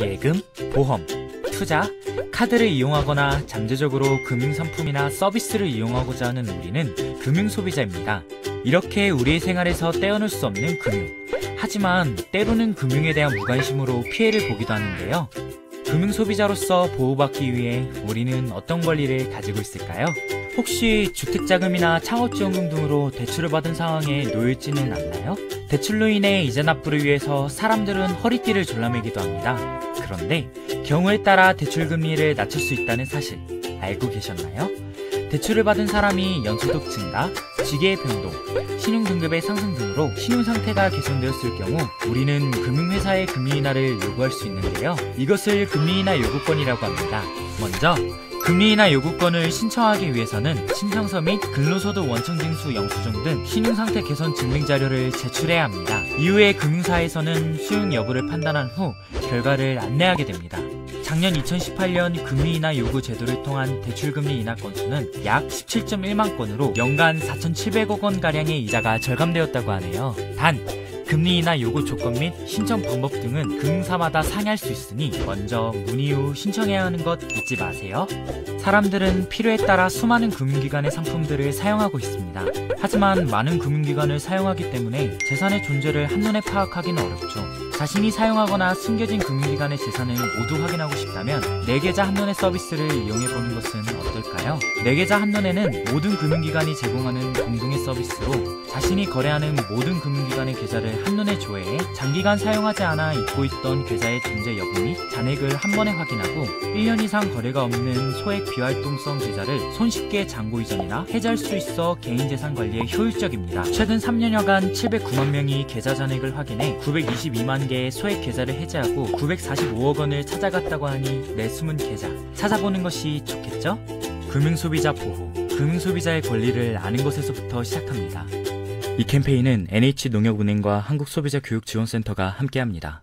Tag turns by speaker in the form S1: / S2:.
S1: 예금, 보험, 투자, 카드를 이용하거나 잠재적으로 금융상품이나 서비스를 이용하고자 하는 우리는 금융소비자입니다. 이렇게 우리의 생활에서 떼어놓을 수 없는 금융. 하지만 때로는 금융에 대한 무관심으로 피해를 보기도 하는데요. 금융소비자로서 보호받기 위해 우리는 어떤 권리를 가지고 있을까요? 혹시 주택자금이나 창업지원금 등으로 대출을 받은 상황에 놓여있지는 않나요? 대출로 인해 이자 납부를 위해서 사람들은 허리띠를 졸라매기도 합니다. 그런데 경우에 따라 대출 금리를 낮출 수 있다는 사실 알고 계셨나요? 대출을 받은 사람이 연소득 증가, 지계의 변동, 신용 등급의 상승 등으로 신용 상태가 개선되었을 경우 우리는 금융회사의 금리 인하를 요구할 수 있는데요. 이것을 금리 인하 요구권이라고 합니다. 먼저 금리 인하 요구권을 신청하기 위해서는 신청서 및 근로소득 원청징수 영수증 등 신용상태 개선 증명 자료를 제출해야 합니다. 이후에 금융사에서는 수용 여부를 판단한 후 결과를 안내하게 됩니다. 작년 2018년 금리 인하 요구 제도를 통한 대출 금리 인하 건수는 약 17.1만 건으로 연간 4,700억 원 가량의 이자가 절감되었다고 하네요. 단 금리 인하 요구 조건 및 신청 방법 등은 금융사마다 상이할 수 있으니 먼저 문의 후 신청해야 하는 것 잊지 마세요. 사람들은 필요에 따라 수많은 금융기관의 상품들을 사용하고 있습니다. 하지만 많은 금융기관을 사용하기 때문에 재산의 존재를 한눈에 파악하기는 어렵죠. 자신이 사용하거나 숨겨진 금융기관의 재산을 모두 확인하고 싶다면 내계좌 한눈에 서비스를 이용해보는 것은 어떨까요? 내계좌 한눈에는 모든 금융기관이 제공하는 공동의 서비스로 자신이 거래하는 모든 금융기관의 계좌를 한눈에 조회해 장기간 사용하지 않아 잊고 있던 계좌의 존재 여부 및 잔액을 한 번에 확인하고 1년 이상 거래가 없는 소액 비활동성 계좌를 손쉽게 잔고 이전이나 해지할 수 있어 개인재산 관리에 효율적입니다. 최근 3년여간 709만 명이 계좌 잔액을 확인해 922만 개의 소액 계좌를 해지하고 945억 원을 찾아갔다고 하니 내 숨은 계좌 찾아보는 것이 좋겠죠? 금융소비자 보호, 금융소비자의 권리를 아는 것에서부터 시작합니다. 이 캠페인은 NH농협은행과 한국소비자교육지원센터가 함께합니다.